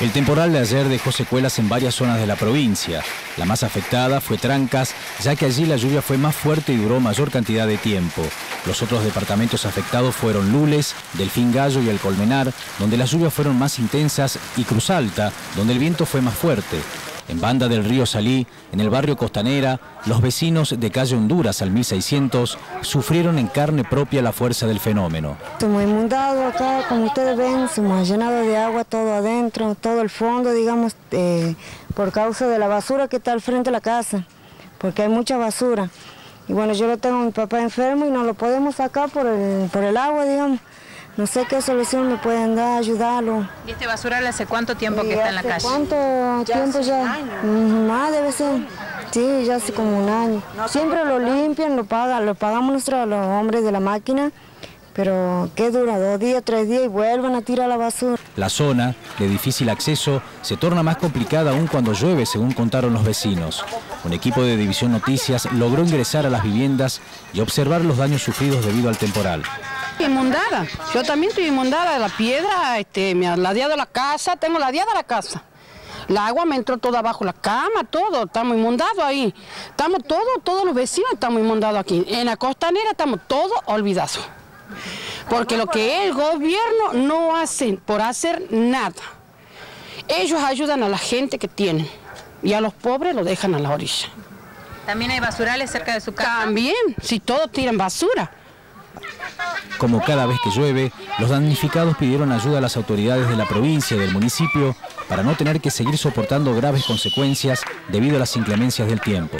El temporal de ayer dejó secuelas en varias zonas de la provincia. La más afectada fue Trancas, ya que allí la lluvia fue más fuerte y duró mayor cantidad de tiempo. Los otros departamentos afectados fueron Lules, Delfín Gallo y El Colmenar, donde las lluvias fueron más intensas, y Cruz Alta, donde el viento fue más fuerte. En Banda del Río Salí, en el barrio Costanera, los vecinos de calle Honduras al 1600 sufrieron en carne propia la fuerza del fenómeno. Estamos inundado acá, como ustedes ven, se ha llenado de agua todo adentro, todo el fondo, digamos, eh, por causa de la basura que está al frente de la casa, porque hay mucha basura. Y bueno, yo lo tengo a mi papá enfermo y no lo podemos sacar por el agua, digamos. No sé qué solución me pueden dar, ayudarlo. ¿Y este basural hace cuánto tiempo que está en la calle? ¿Cuánto tiempo ya? Más debe ser. Sí, ya hace como un año. Siempre lo limpian, lo pagan, lo pagamos nosotros los hombres de la máquina. Pero qué dura, dos días, tres días y vuelven a tirar la basura. La zona, de difícil acceso, se torna más complicada aún cuando llueve, según contaron los vecinos. Un equipo de División Noticias logró ingresar a las viviendas y observar los daños sufridos debido al temporal. Inmundada, yo también estoy inmundada de la piedra, este, me ha ladeado la casa, tengo ladeada la casa. El agua me entró toda abajo la cama, todo, estamos inmundados ahí. Estamos todos, todos los vecinos estamos inmundados aquí. En la costanera estamos todos olvidados. Porque lo que el gobierno no hace por hacer nada. Ellos ayudan a la gente que tienen y a los pobres lo dejan a la orilla. ¿También hay basurales cerca de su casa? También, si todos tiran basura. Como cada vez que llueve, los damnificados pidieron ayuda a las autoridades de la provincia y del municipio para no tener que seguir soportando graves consecuencias debido a las inclemencias del tiempo.